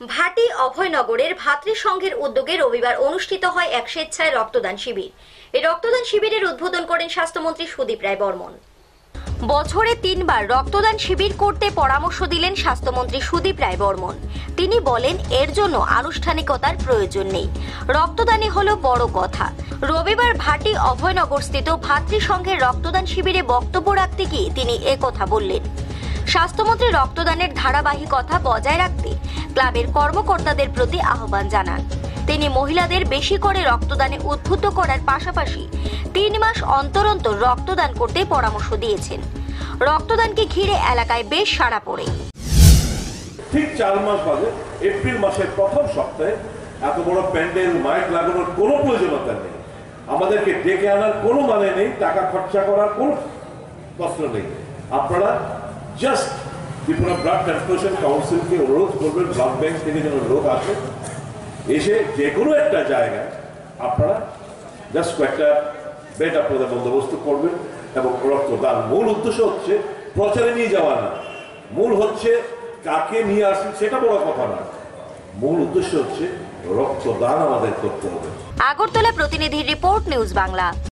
ভাটি অভয়নগরের ভাতৃসংঘের উদ্যোগে রবিবার অনুষ্ঠিত হয় এক স্বেচ্ছায় রক্তদান শিবির। এই রক্তদান শিবিরের উদ্বোধন করেন স্বাস্থ্যমন্ত্রী সুদীপ রায় বর্মন। বছরে তিনবার রক্তদান শিবির করতে পরামর্শ দিলেন স্বাস্থ্যমন্ত্রী সুদীপ রায় বর্মন। তিনি বলেন, এর জন্য আনুষ্ঠানিকতার প্রয়োজন নেই। রক্তদানই হলো বড় কথা। রবিবার ভাটি অভয়নগরস্থিত ভাতৃসংঘের রক্তদান শিবিরে বক্তব্য রাখতে গিয়ে তিনি একথা বললেন। স্বাস্থ্যমন্ত্রী রক্তদানের ধারাবাহিকতা বজায় রাখতে ক্লাবের কর্মকর্তাদের প্রতি আহ্বান জানান। তিনি মহিলাদের বেশি করে রক্তদানে উদ্বুদ্ধ করার পাশাপাশি তিন মাস অন্তর অন্তর রক্তদান করতে পরামর্শ দিয়েছেন। রক্তদানকে ঘিরে এলাকায় বেশ সাড়া পড়ে। ঠিক চার মাস বাদে এপ্রিল মাসের প্রথম সপ্তাহে এত বড় প্যান্ডেল, মাইক লাগানোর কোনো প্রয়োজনীয়তা নেই। আমাদেরকে ডেকে আনার কোনো মানে নেই, টাকা খরচা করার কোনো প্রশ্ন নেই। আপনারা জাস্ট ত্রিপুরা ব্লাড ট্রান্সফিউশন কাউন্সিলকে অনুরোধ করবেন, ব্লাড ব্যাংক থেকে যেন লোক আসে। এসে যে কোনো একটা জায়গায় আপনারা জাস্ট কয়েকটা বেড আপনাদের বন্দোবস্ত করবেন এবং রক্তদান। মূল উদ্দেশ্য হচ্ছে প্রচারে নিয়ে যাওয়া না। মূল হচ্ছে কাকে নিয়ে আসেন সেটা বড় কথা না। মূল উদ্দেশ্য হচ্ছে রক্তদান আমাদের করতে হবে। আগরতলা প্রতিনিধি রিপোর্ট, নিউজ বাংলা।